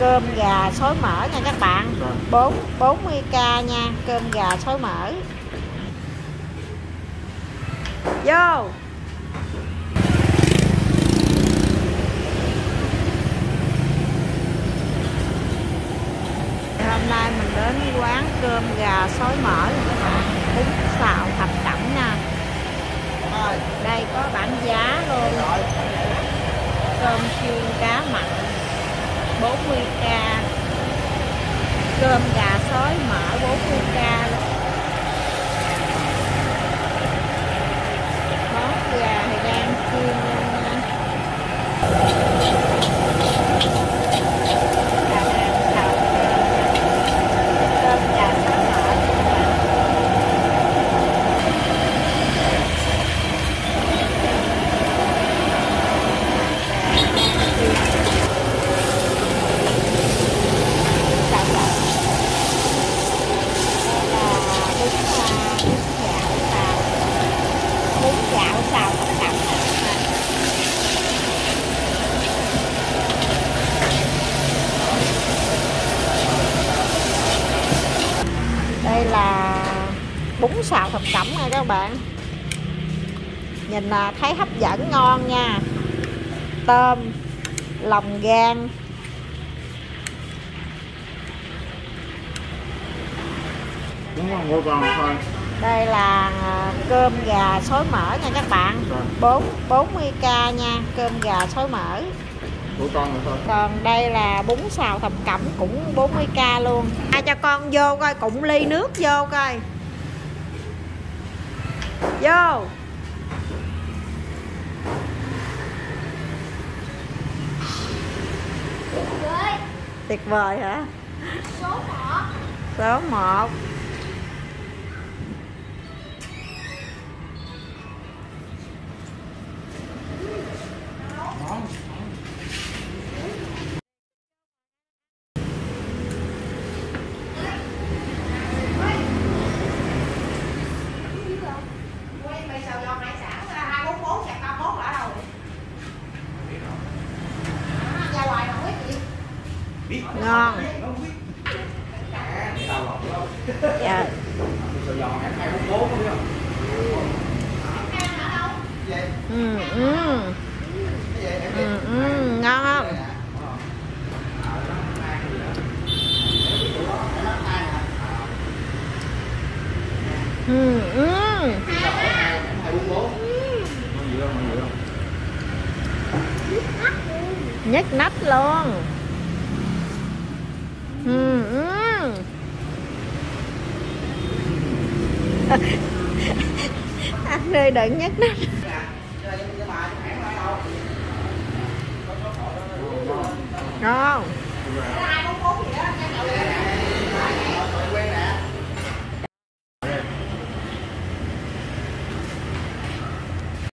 cơm gà xối mỡ nha các bạn. Rồi. 4 40k nha cơm gà xối mỡ. Vô. Hôm nay mình đến quán cơm gà xối mỡ nha các bạn. Bún xào thập cẩm nha. Đây có bảng giá luôn 40k cơm gà sói mỡ 40k luôn món gà thì đang chiên luôn nha Gà đang xào cơm gà sói mỡ các bạn. xào lợn đây là bún à, bún gạo xào bún gạo xào thập cẩm đây là bún xào thập cẩm nha các bạn. Nhìn là thấy hấp dẫn ngon nha. Tôm lòng gan. Đây là à, cơm gà xối mỡ nha các bạn. Rồi. 4 40k nha cơm gà xối mỡ. Của con rồi thôi. Còn đây là bún xào thập cẩm cũng 40k luôn. Ai cho con vô coi cũng ly nước vô coi vô. Tuyệt vời hả? Số 1 số 1 ngon dạ ừ, ừ. Ừ, ừ, ngon không ừ, ừ. nhấc nách luôn ừ, ừ. anh ơi đừng nhắc nách ngon hai gì đó